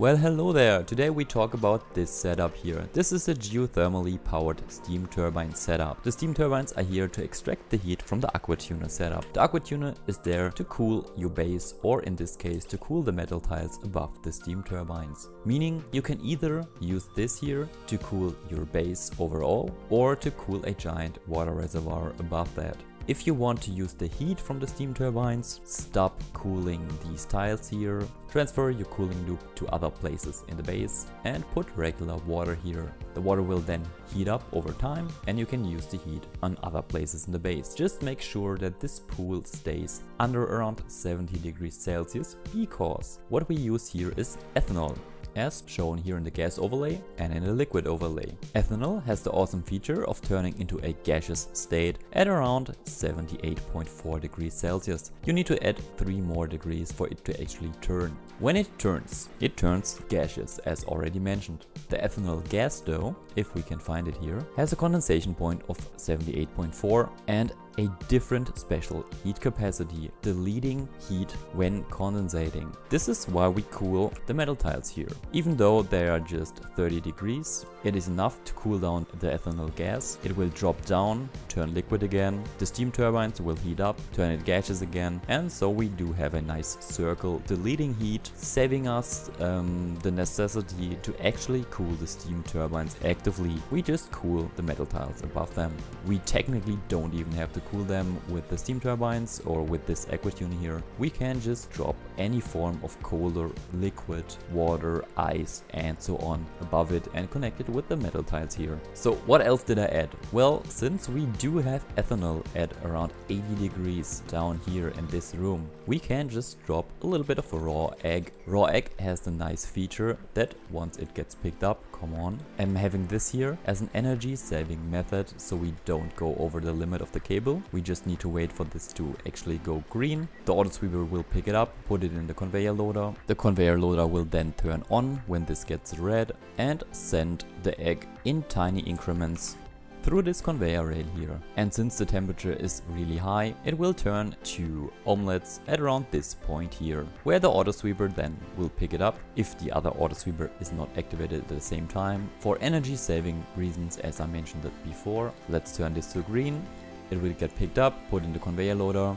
Well hello there, today we talk about this setup here. This is a geothermally powered steam turbine setup. The steam turbines are here to extract the heat from the aquatuner setup. The aquatuner is there to cool your base or in this case to cool the metal tiles above the steam turbines. Meaning you can either use this here to cool your base overall or to cool a giant water reservoir above that. If you want to use the heat from the steam turbines, stop cooling these tiles here, transfer your cooling loop to other places in the base and put regular water here. The water will then heat up over time and you can use the heat on other places in the base. Just make sure that this pool stays under around 70 degrees Celsius because what we use here is ethanol as shown here in the gas overlay and in the liquid overlay. Ethanol has the awesome feature of turning into a gaseous state at around 78.4 degrees Celsius. You need to add 3 more degrees for it to actually turn. When it turns, it turns gaseous as already mentioned. The ethanol gas though, if we can find it here, has a condensation point of 78.4 and a different special heat capacity, deleting heat when condensating. This is why we cool the metal tiles here. Even though they are just 30 degrees, it is enough to cool down the ethanol gas. It will drop down, turn liquid again, the steam turbines will heat up, turn it gaseous again, and so we do have a nice circle, deleting heat, saving us um, the necessity to actually cool the steam turbines actively. We just cool the metal tiles above them. We technically don't even have to cool them with the steam turbines or with this aquatuner here. We can just drop any form of colder liquid, water, ice and so on above it and connect it with the metal tiles here. So what else did I add? Well, since we do have ethanol at around 80 degrees down here in this room, we can just drop a little bit of a raw egg. Raw egg has the nice feature that once it gets picked up, come on, I'm having this here as an energy saving method so we don't go over the limit of the cable. We just need to wait for this to actually go green. The auto sweeper will pick it up, put it in the conveyor loader. The conveyor loader will then turn on when this gets red and send the egg in tiny increments through this conveyor rail here. And since the temperature is really high, it will turn to omelets at around this point here, where the auto sweeper then will pick it up if the other auto sweeper is not activated at the same time. For energy saving reasons, as I mentioned that before, let's turn this to green. It will get picked up, put in the conveyor loader,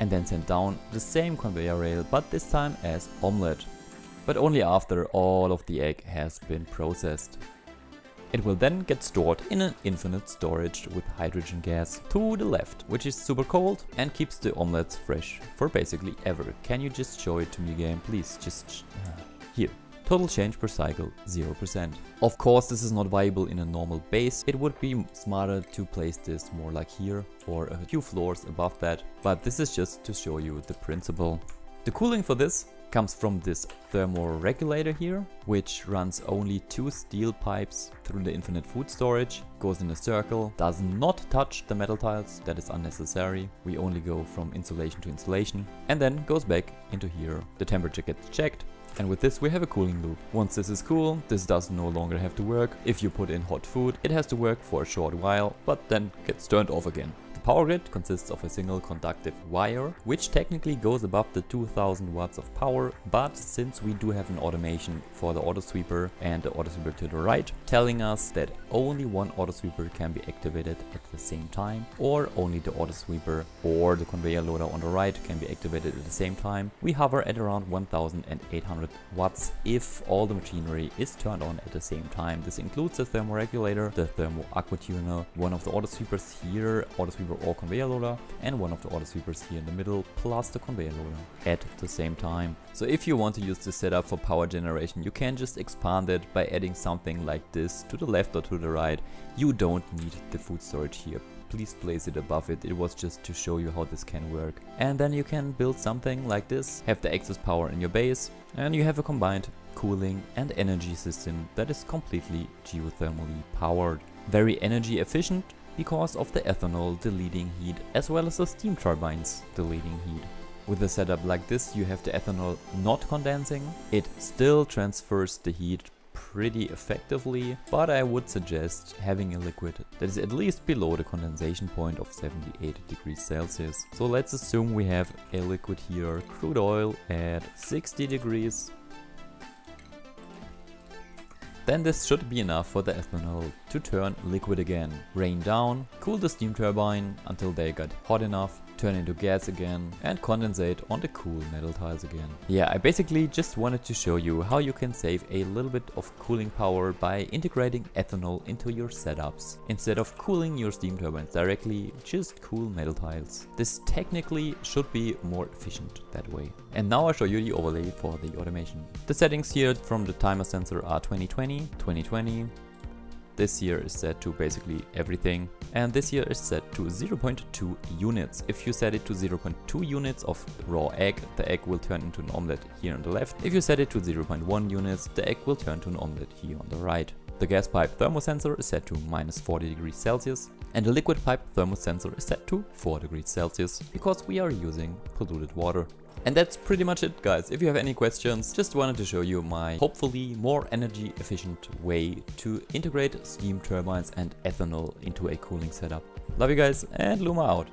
and then sent down the same conveyor rail, but this time as omelette. But only after all of the egg has been processed. It will then get stored in an infinite storage with hydrogen gas to the left, which is super cold and keeps the omelettes fresh for basically ever. Can you just show it to me again, please? Just here. Total change per cycle 0%. Of course this is not viable in a normal base, it would be smarter to place this more like here or a few floors above that, but this is just to show you the principle. The cooling for this comes from this thermoregulator here, which runs only two steel pipes through the infinite food storage, goes in a circle, does not touch the metal tiles, that is unnecessary, we only go from insulation to insulation, and then goes back into here. The temperature gets checked, and with this we have a cooling loop. Once this is cool, this does no longer have to work. If you put in hot food, it has to work for a short while, but then gets turned off again power grid consists of a single conductive wire, which technically goes above the 2000 watts of power, but since we do have an automation for the auto sweeper and the auto sweeper to the right, telling us that only one auto sweeper can be activated at the same time, or only the auto sweeper or the conveyor loader on the right can be activated at the same time, we hover at around 1800 watts if all the machinery is turned on at the same time. This includes the thermoregulator, the thermo aquatuner, one of the auto sweepers here, auto sweeper or conveyor loader and one of the auto sweepers here in the middle plus the conveyor loader at the same time. So if you want to use this setup for power generation you can just expand it by adding something like this to the left or to the right. You don't need the food storage here please place it above it. It was just to show you how this can work. And then you can build something like this, have the excess power in your base, and you have a combined cooling and energy system that is completely geothermally powered. Very energy efficient because of the ethanol deleting heat as well as the steam turbines deleting heat. With a setup like this you have the ethanol not condensing, it still transfers the heat pretty effectively, but I would suggest having a liquid that is at least below the condensation point of 78 degrees Celsius. So let's assume we have a liquid here, crude oil at 60 degrees Then this should be enough for the ethanol to turn liquid again. Rain down, cool the steam turbine until they got hot enough turn into gas again and condensate on the cool metal tiles again. Yeah, I basically just wanted to show you how you can save a little bit of cooling power by integrating ethanol into your setups. Instead of cooling your steam turbines directly, just cool metal tiles. This technically should be more efficient that way. And now I'll show you the overlay for the automation. The settings here from the timer sensor are 2020, 2020, this year is set to basically everything. And this year is set to 0.2 units. If you set it to 0.2 units of raw egg, the egg will turn into an omelette here on the left. If you set it to 0.1 units, the egg will turn to an omelette here on the right. The gas pipe thermosensor is set to minus 40 degrees Celsius and the liquid pipe thermosensor is set to 4 degrees Celsius because we are using polluted water. And that's pretty much it guys. If you have any questions, just wanted to show you my hopefully more energy efficient way to integrate steam turbines and ethanol into a cooling setup. Love you guys and Luma out.